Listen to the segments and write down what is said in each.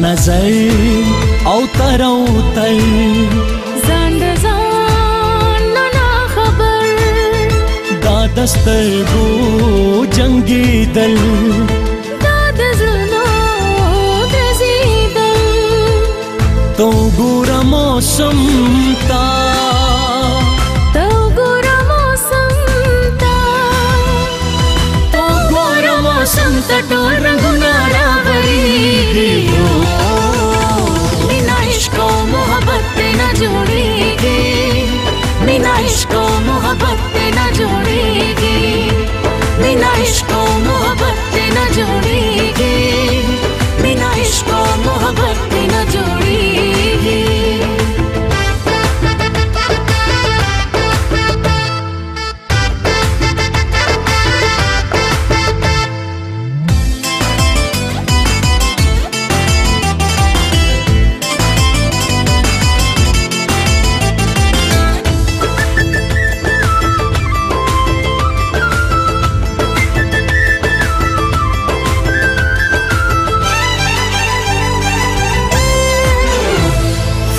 نظر او تر او تر ځان ځان نه خبر دا دستر ګو جنگي دل تو ګورم موسم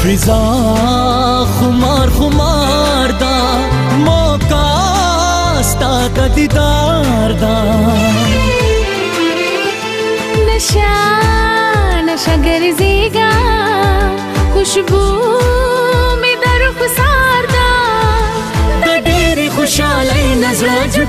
فریزا خمار خمار دا موقع ستا د دیدار دا نشا نشا ګرځيګا خوشبو می در خسار دا د ډېر خوشاله نظر جوړ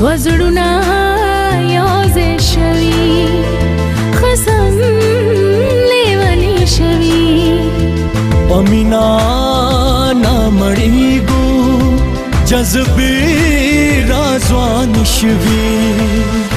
دوزړونه یوز شوي خسن لیولی شوي او مینا نامړیګو جذبې رازوان شوي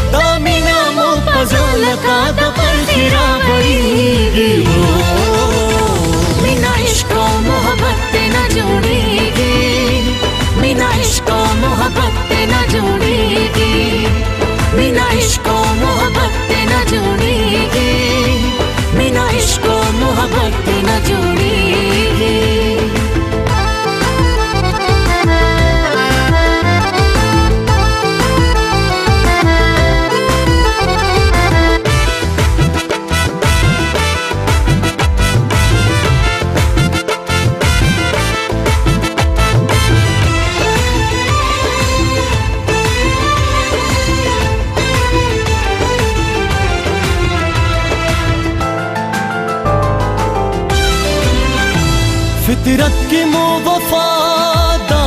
फितरत की मुवफादा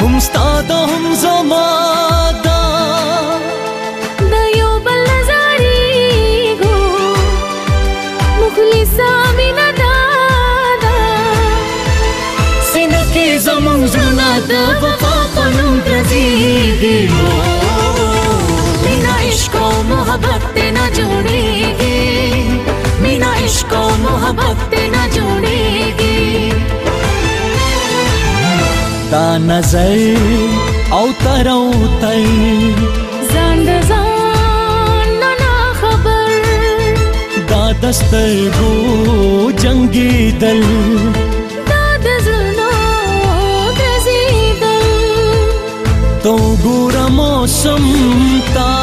हम स्तादा हम जमादा बल नजारी गो मुखलिसा मिना दादा सिनके जमुन जुना दा वफा कलम रजीगी हो बिना इश्क मोहब्बत ना जोड़ेगी बिना इश्क मोहब्बत نظر او تر او تر ځان ځان نه خبر دا دستر ګو جنگي دل تو ګور موسم تا